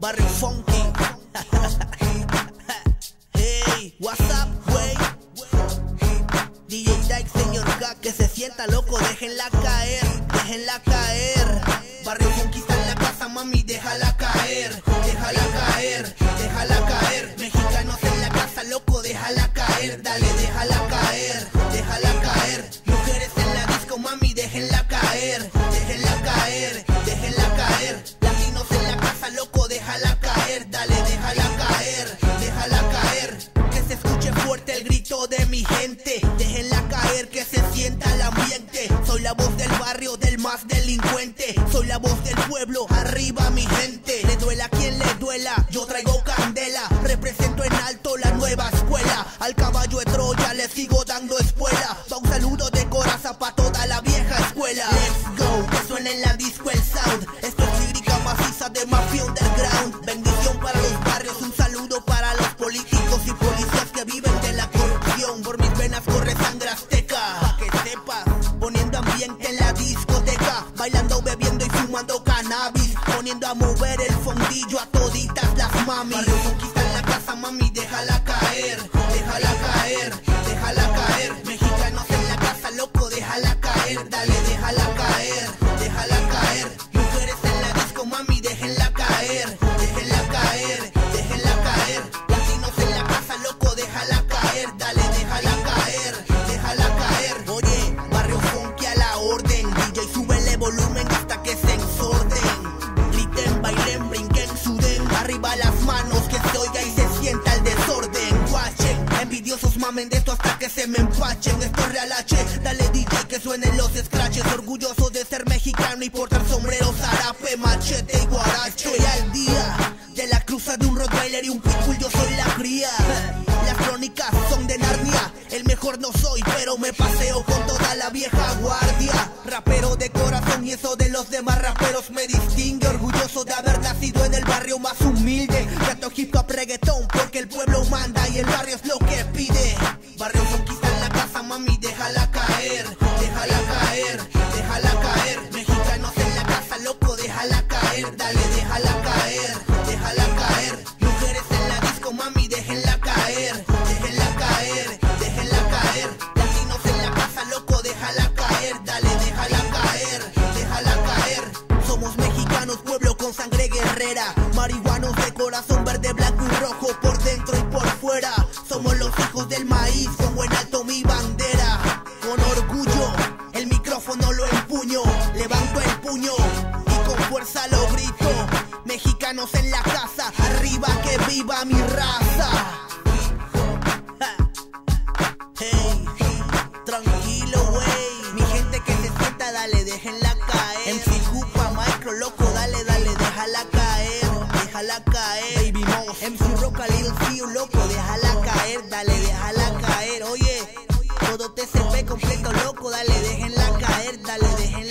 funky. hey, what's up, wey? DJ Dyke, señor K, que se sienta loco, déjenla caer, déjenla caer. Barrio funky está en la casa, mami, déjala caer, déjala caer, déjala caer. Mexicanos en la casa, loco, déjala caer, dale, déjala caer, gente, déjenla caer, que se sienta el ambiente. Soy la voz del barrio, del más delincuente. Soy la voz del pueblo, arriba mi gente. Le duela quien le duela, yo traigo candela. Represento en alto la nueva escuela. Al caballo de Troya le sigo dando espuela. Va un saludo de fumando cannabis. Poniendo a mover el fondillo a toditas las mami. Barrio conquista en la casa, mami, déjala caer. Déjala caer, déjala caer. Mexicanos en la casa, loco, déjala caer. Dale, déjala caer, déjala caer. Mujeres en la disco, mami, déjenla caer. Déjenla caer, déjenla caer. Latinos en la casa, loco, déjala caer. Dale, déjala caer, déjala caer. Oye, barrio funky a la orden. DJ, súbele volumen mamen de esto hasta que se me empachen. Esto es real H, dale DJ que suenen los scratches. Orgulloso de ser mexicano y portar sombreros, zarape, machete y guarache. Estoy al día de la cruza de un Rottweiler y un Pitbull, yo soy la cría. Las crónicas son de Narnia. El mejor no soy, pero me paseo con toda la vieja guardia. Rapero de corazón y eso de los demás raperos me distingue. Orgulloso de haber nacido en el barrio más humilde. Gato hip hop reggaetón porque el pueblo manda y el barrio es lo corazón verde, blanco y rojo, por dentro y por fuera. Somos los hijos del maíz, pongo en alto mi bandera. Con orgullo, el micrófono lo empuño, levanto el puño y con fuerza lo grito. Mexicanos en la casa, arriba que viva mi raza. Hey, tranquilo, wey. Mi gente que se sienta, dale, déjenla caer. MC Cupa, Micro, loco, dale, dale, déjala caer. Déjala caer. Baby Moss, MC Roca, Lil Fiu, loco, déjala caer, dale, déjala caer. Oye, todo TCP completo, loco, dale, déjenla caer, dale, déjenla